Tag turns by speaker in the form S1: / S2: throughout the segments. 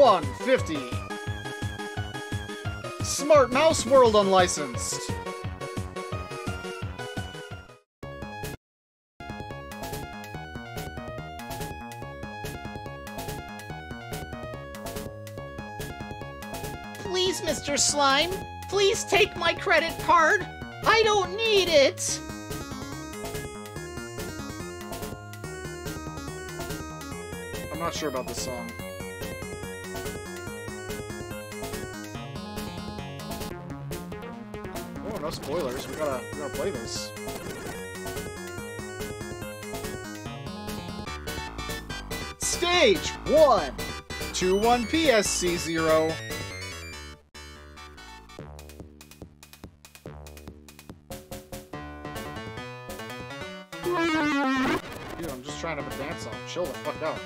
S1: 150. Smart Mouse World Unlicensed.
S2: Please, Mr. Slime, please take my credit card. I don't need it.
S1: I'm not sure about this song. Spoilers. We gotta, we gotta play this. Stage 1! 2-1 PSC 0. Dude, I'm just trying to advance on. Chill the fuck out.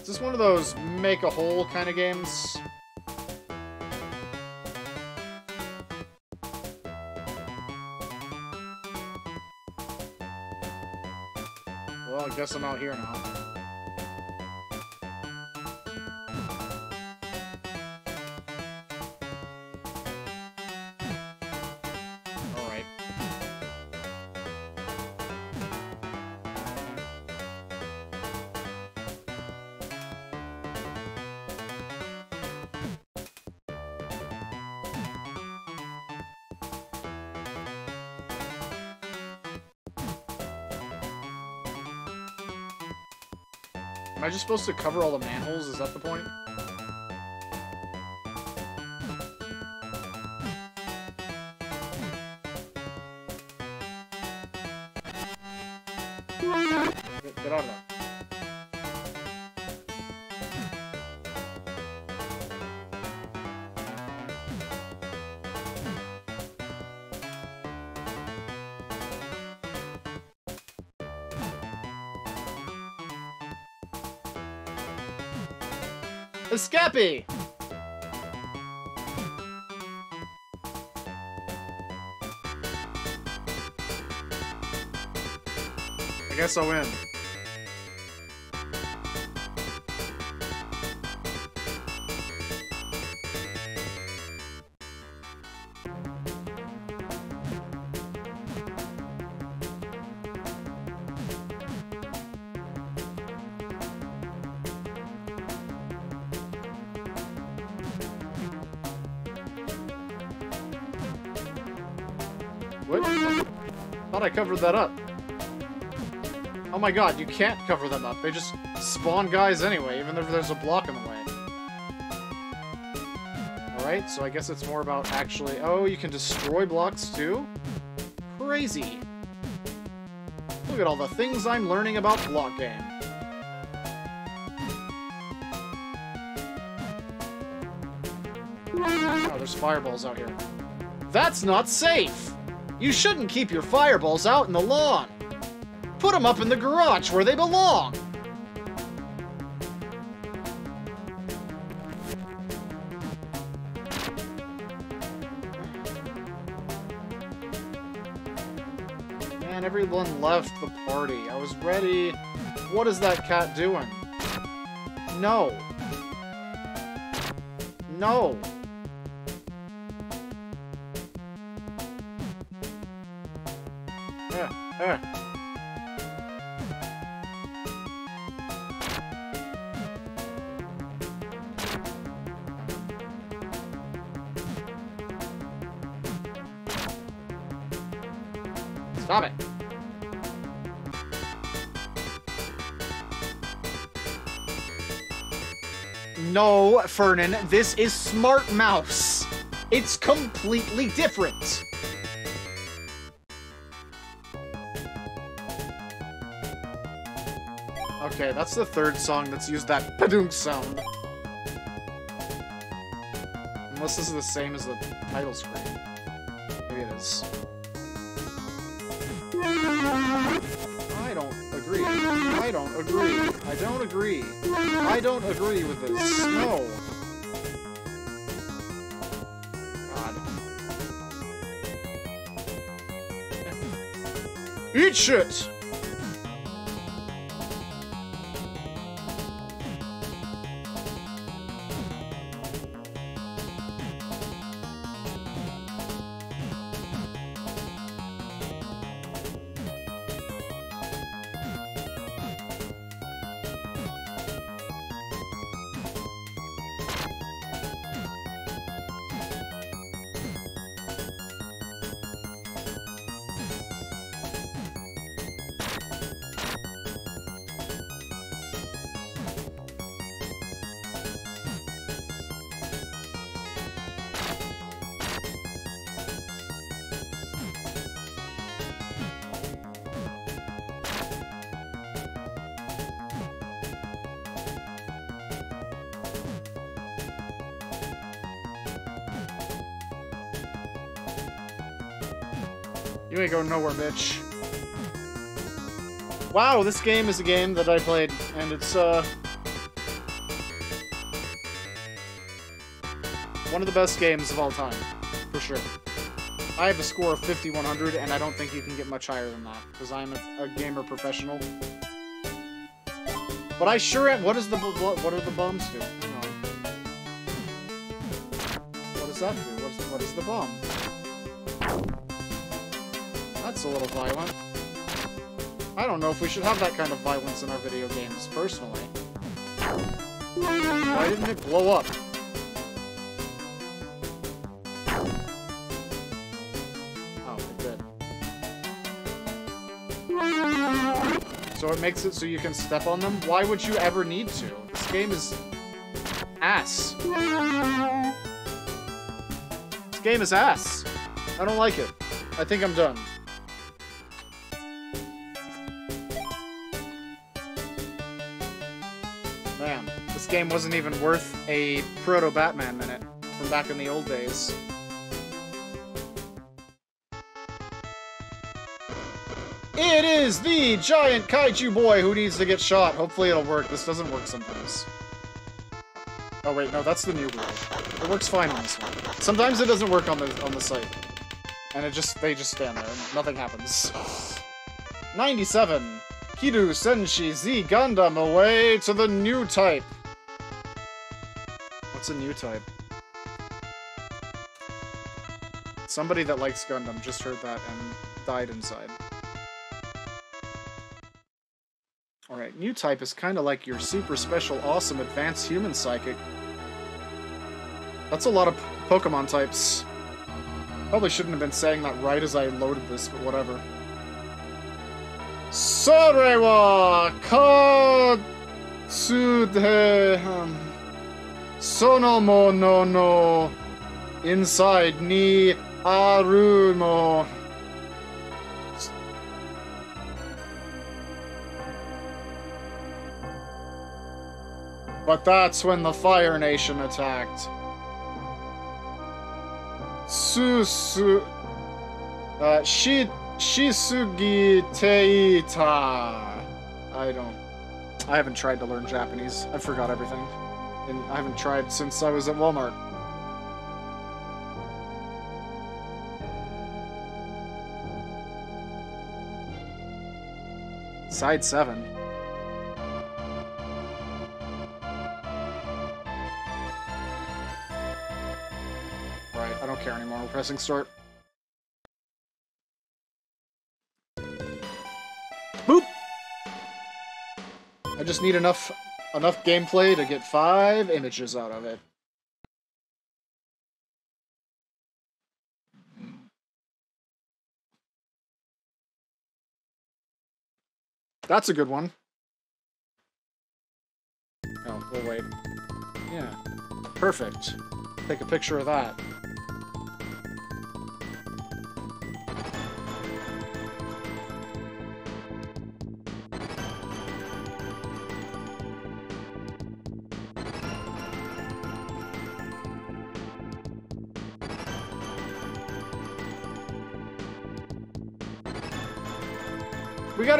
S1: Is this one of those make a hole kind of games? Guess I'm out here now. Am I just supposed to cover all the manholes? Is that the point? Escape! I guess I'll win. What? Thought I covered that up. Oh my god, you can't cover them up. They just spawn guys anyway, even if there's a block in the way. Alright, so I guess it's more about actually... Oh, you can destroy blocks too? Crazy. Look at all the things I'm learning about block game. Oh, there's fireballs out here. That's not safe! You shouldn't keep your fireballs out in the lawn. Put them up in the garage where they belong. Man, everyone left the party. I was ready. What is that cat doing? No. No. Fernan, this is Smart Mouse. It's completely different. Okay, that's the third song that's used that padunk sound. Unless this is the same as the title screen. Maybe it is. I don't agree. I don't agree. I don't agree. I don't agree with this. No. Eat shit! You ain't going nowhere, bitch. Wow, this game is a game that I played, and it's, uh... One of the best games of all time, for sure. I have a score of 5100, and I don't think you can get much higher than that, because I'm a, a, gamer professional. But I sure am. What is the what are the bombs do? What does that do? What is, what is the bomb? That's a little violent. I don't know if we should have that kind of violence in our video games, personally. Why didn't it blow up? Oh, great. So it makes it so you can step on them? Why would you ever need to? This game is... ass. This game is ass. I don't like it. I think I'm done. Game wasn't even worth a proto-Batman minute from back in the old days. It is the giant kaiju boy who needs to get shot. Hopefully it'll work. This doesn't work sometimes. Oh wait, no, that's the new world. It works fine on this one. Sometimes it doesn't work on the on the site. And it just they just stand there and nothing happens. 97. Kidou Senshi Z Gundam away to the new type. What's a new type? Somebody that likes Gundam just heard that and died inside. Alright, new type is kind of like your super special, awesome, advanced human psychic. That's a lot of Pokemon types. Probably shouldn't have been saying that right as I loaded this, but whatever. Sorewa Katsude um, Sonomo no no Inside ni Arumo But that's when the Fire Nation attacked. Susu... Uh, shi, Shisugi Teita. I don't... I haven't tried to learn Japanese. I forgot everything. And I haven't tried since I was at Walmart. Side 7. Right, I don't care anymore. We're pressing start. Boop! I just need enough enough gameplay to get five images out of it. That's a good one. Oh, we'll wait. Yeah. Perfect. Take a picture of that.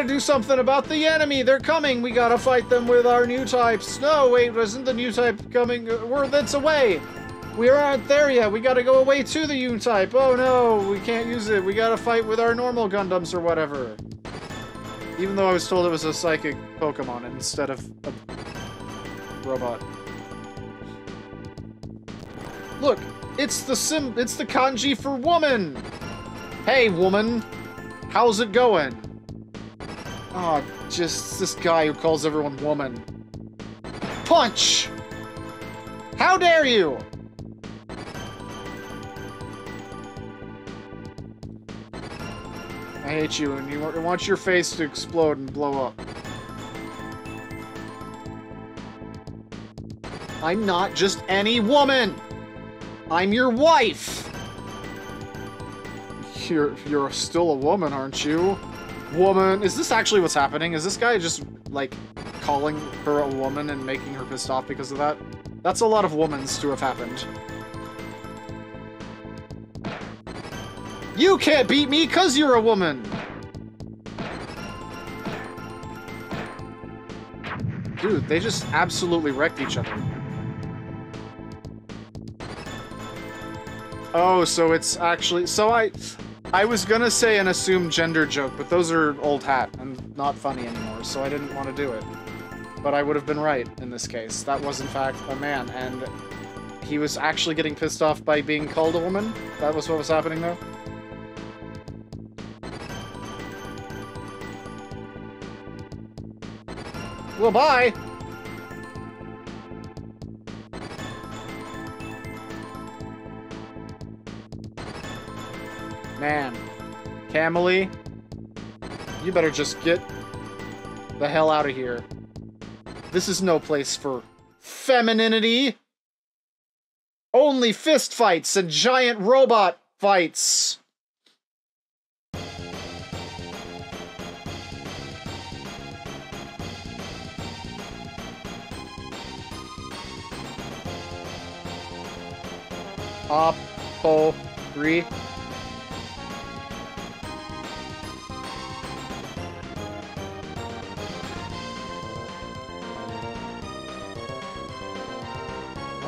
S1: Gotta do something about the enemy. They're coming. We gotta fight them with our new types. No, wait, wasn't the new type coming? Uh, we're that's away. We aren't there yet. We gotta go away to the U type. Oh no, we can't use it. We gotta fight with our normal Gundams or whatever. Even though I was told it was a psychic Pokemon instead of a robot. Look, it's the sim. It's the kanji for woman. Hey, woman. How's it going? Oh, just this guy who calls everyone woman. Punch! How dare you! I hate you, and you want your face to explode and blow up. I'm not just any woman! I'm your wife! You're, you're still a woman, aren't you? Woman. Is this actually what's happening? Is this guy just, like, calling her a woman and making her pissed off because of that? That's a lot of womans to have happened. You can't beat me because you're a woman! Dude, they just absolutely wrecked each other. Oh, so it's actually... So I... I was gonna say an assumed gender joke, but those are old hat and not funny anymore, so I didn't want to do it. But I would have been right in this case. That was in fact a man, and he was actually getting pissed off by being called a woman? That was what was happening though? Well, bye! Camely, you better just get the hell out of here. This is no place for femininity. Only fist fights and giant robot fights. Oppo 3.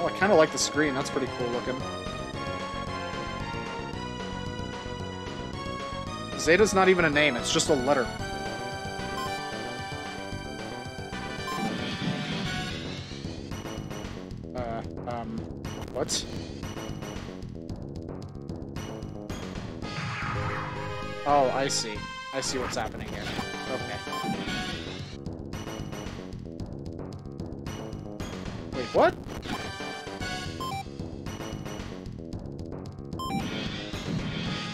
S1: Oh, I kind of like the screen. That's pretty cool looking. Zeta's not even a name. It's just a letter. Uh, um, what? Oh, I see. I see what's happening here. Okay. Wait, what?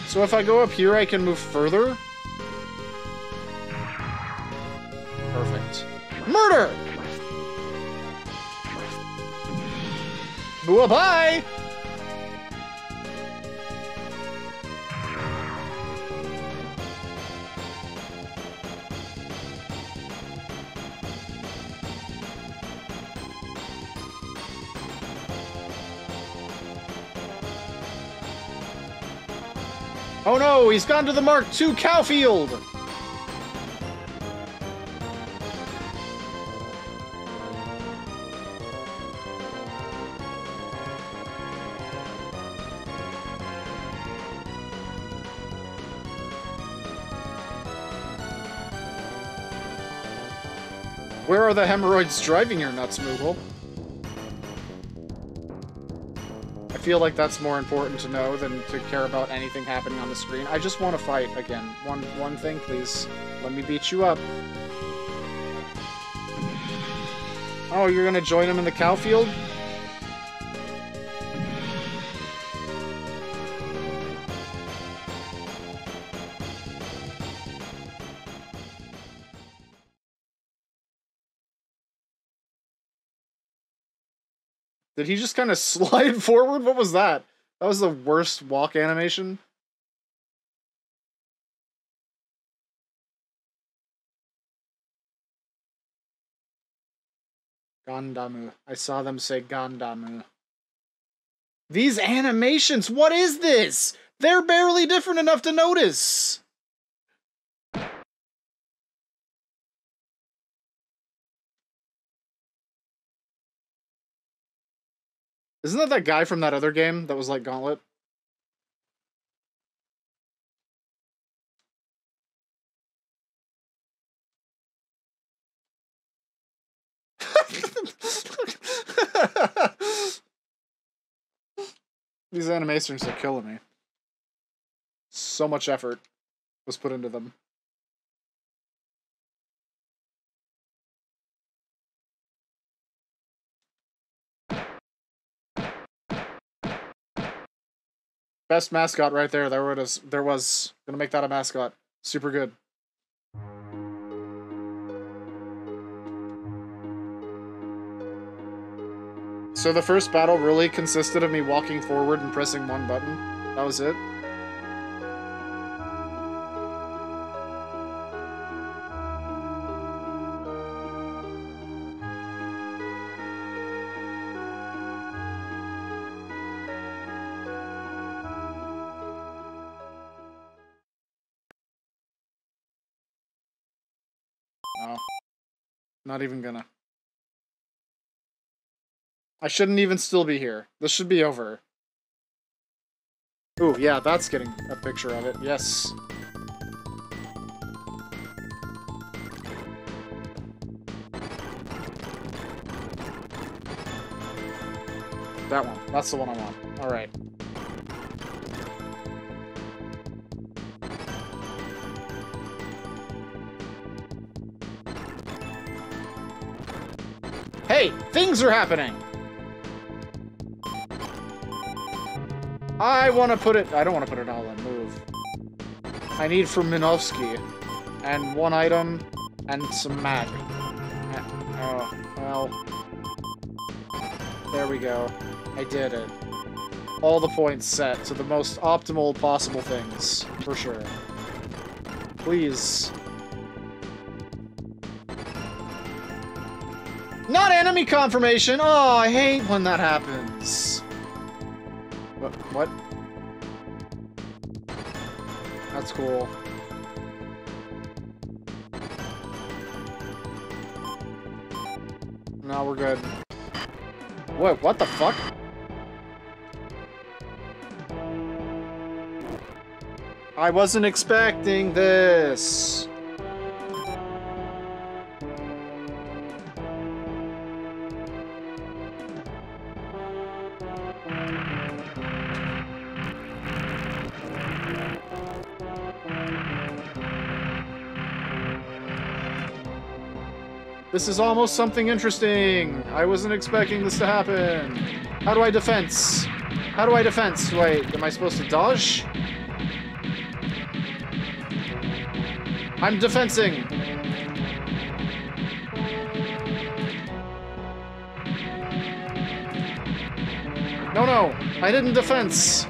S1: So if I go up here, I can move further? Perfect. Murder! Bye-bye! He's gone to the Mark II cow field! Where are the hemorrhoids driving your nuts, Moogle? Feel like that's more important to know than to care about anything happening on the screen. I just want to fight again. One one thing, please. Let me beat you up. Oh, you're gonna join him in the cow field? Did he just kind of slide forward? What was that? That was the worst walk animation. Gandamu. I saw them say Gandamu. These animations, what is this? They're barely different enough to notice. Isn't that that guy from that other game that was like Gauntlet? These animations are killing me. So much effort was put into them. Best mascot right there. There was. There was. Gonna make that a mascot. Super good. So the first battle really consisted of me walking forward and pressing one button. That was it. Not even gonna. I shouldn't even still be here. This should be over. Ooh, yeah, that's getting a picture of it. Yes. That one. That's the one I want. Alright. Hey! Things are happening! I want to put it... I don't want to put it all in move. I need from Minovsky. And one item, and some mag. Uh, oh, well... There we go. I did it. All the points set to the most optimal possible things, for sure. Please. Not enemy confirmation! Oh, I hate when that happens. What? What? That's cool. Now we're good. What? What the fuck? I wasn't expecting this. This is almost something interesting. I wasn't expecting this to happen. How do I defense? How do I defense? Wait, am I supposed to dodge? I'm defensing. No, no, I didn't defense.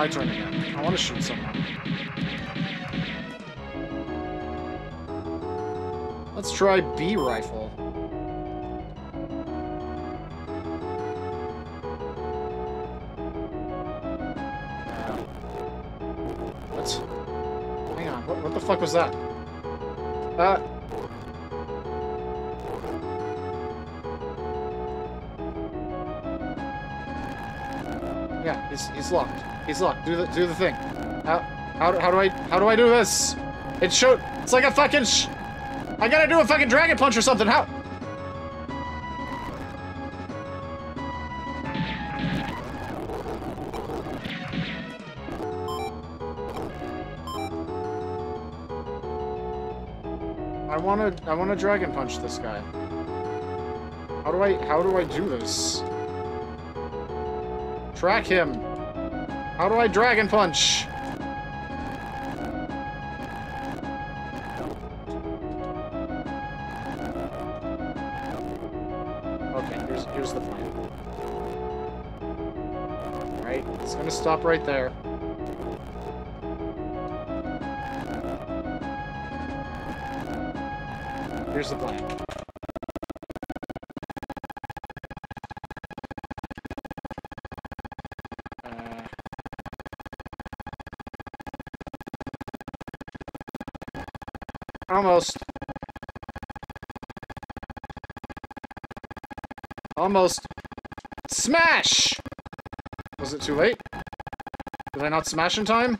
S1: My turn again. I want to shoot someone. Let's try B rifle. What? Hang on. What, what the fuck was that? Uh. He's he's locked. He's locked. Do the do the thing. How how how do I how do I do this? It showed. It's like a fucking. Sh I gotta do a fucking dragon punch or something. How? I wanna I wanna dragon punch this guy. How do I how do I do this? Track him. How do I dragon punch? Okay, here's here's the plan. Alright, it's gonna stop right there. Here's the plan. Almost. Almost. Smash! Was it too late? Did I not smash in time?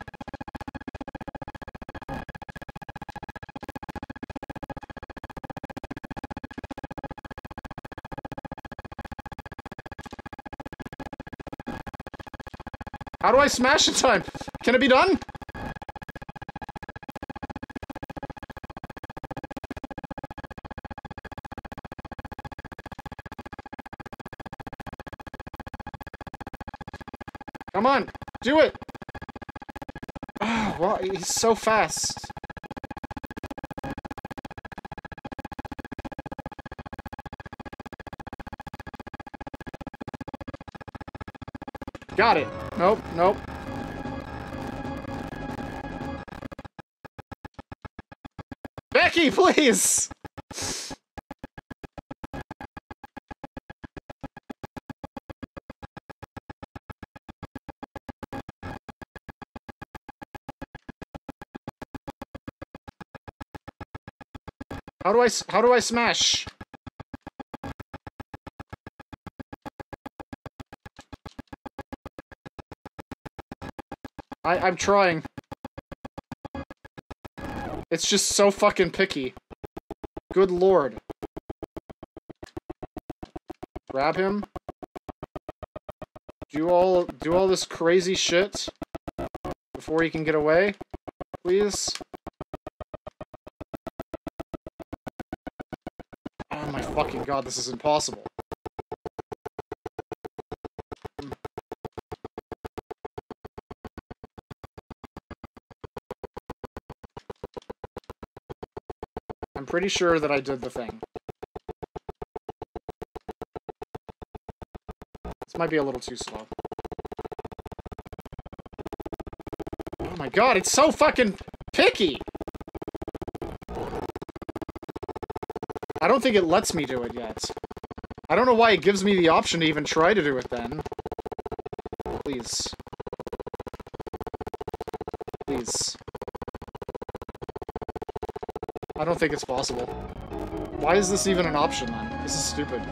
S1: How do I smash in time? Can it be done? Do it! Oh, wow, he's so fast. Got it. Nope, nope. Becky, please! How do I, how do I smash? I, I'm trying. It's just so fucking picky. Good lord. Grab him. Do all do all this crazy shit before he can get away, please. God, this is impossible. I'm pretty sure that I did the thing. This might be a little too slow. Oh my god, it's so fucking picky! Don't think it lets me do it yet. I don't know why it gives me the option to even try to do it then. Please. Please. I don't think it's possible. Why is this even an option then? This is stupid.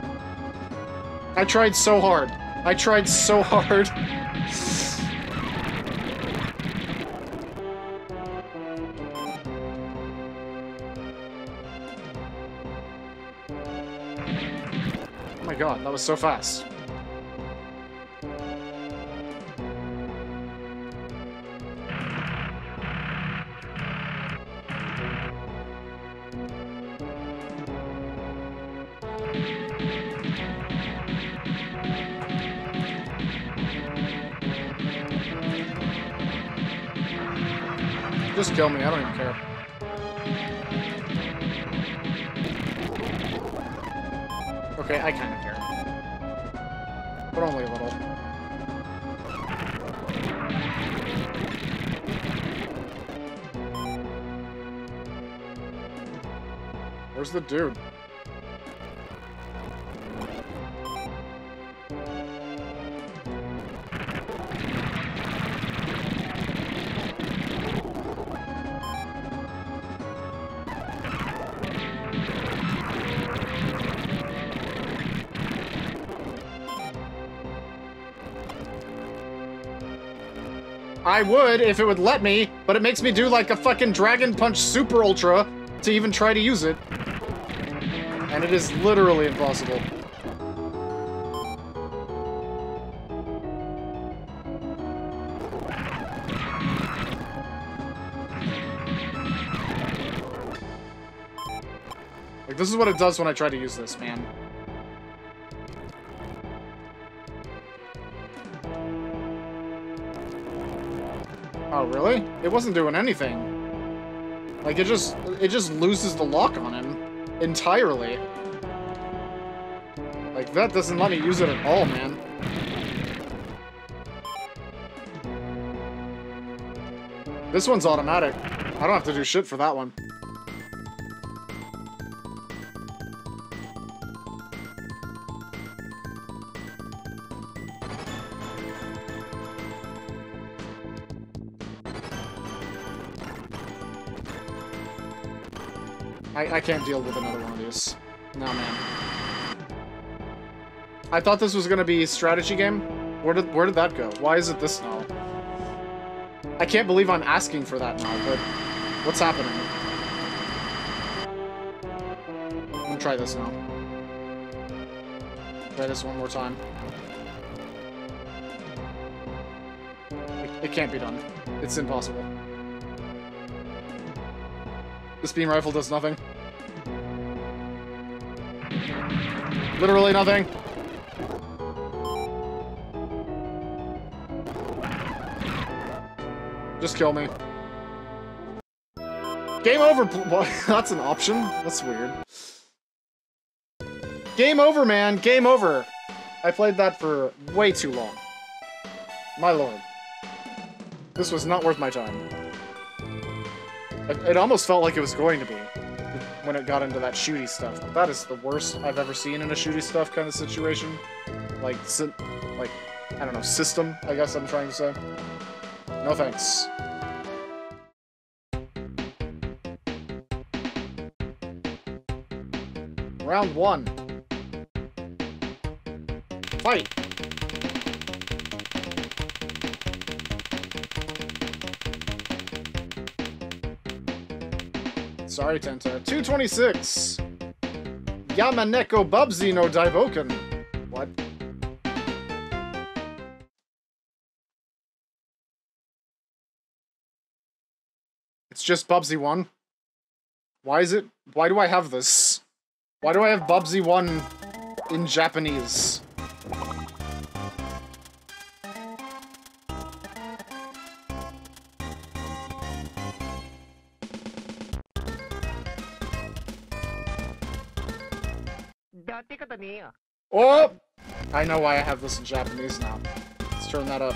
S1: I tried so hard. I tried so hard. Was so fast. Just kill me, I don't even care. Okay, I kind of Where's the dude? I would if it would let me, but it makes me do like a fucking Dragon Punch Super Ultra to even try to use it. And it is literally impossible. Like, this is what it does when I try to use this, man. Oh, really? It wasn't doing anything. Like, it just, it just loses the lock on him entirely. Like, that doesn't let me use it at all, man. This one's automatic. I don't have to do shit for that one. I, I can't deal with another one of these. No, man. I thought this was gonna be a strategy game. Where did where did that go? Why is it this now? I can't believe I'm asking for that now, but what's happening? I'm gonna try this now. Try this one more time. It, it can't be done. It's impossible. This beam rifle does nothing. Literally nothing. Just kill me. Game over. That's an option? That's weird. Game over, man. Game over. I played that for way too long. My lord. This was not worth my time. It, almost felt like it was going to be when it got into that shooty stuff. But that is the worst I've ever seen in a shooty stuff kind of situation. Like, like, I don't know, system, I guess I'm trying to say. No thanks. Round one. Fight! Sorry, Tenta. 226! Yamaneko Bubsy no Daiboken. What? It's just Bubsy 1? Why is it... Why do I have this? Why do I have Bubsy 1 in Japanese? Oh! I know why I have this in Japanese now. Let's turn that up.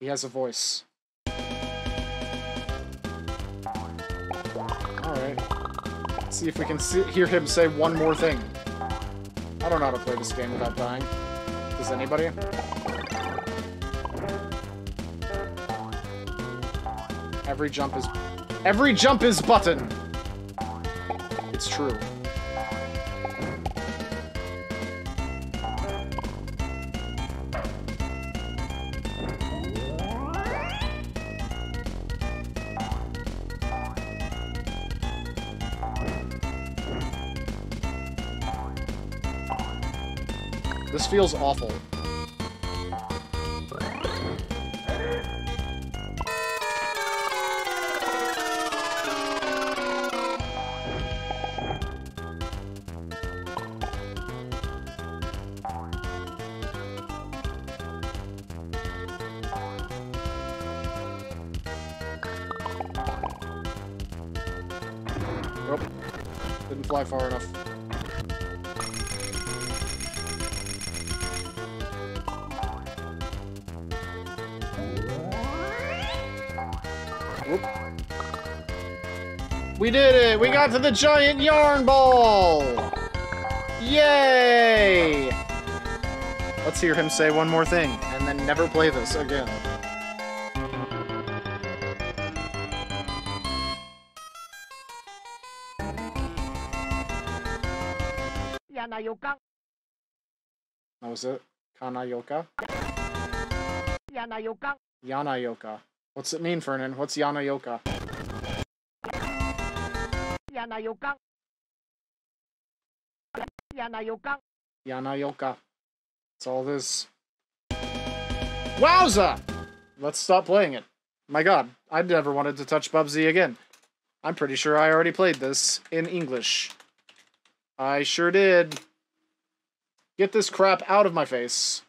S1: He has a voice. Alright. See if we can see, hear him say one more thing. I don't know how to play this game without dying. Does anybody? Every jump is... Every jump is button! It's true. This feels awful. We did it! We got to the giant yarn ball! Yay! Let's hear him say one more thing, and then never play this again. Yana Yoka. That was it? Kanayoka? Yanayoka. What's it mean, Fernan? What's Yana Yoka? Yana Yoka. Yana Yoka. That's all this. Wowza! Let's stop playing it. My god, I never wanted to touch Bubsy again. I'm pretty sure I already played this in English. I sure did. Get this crap out of my face.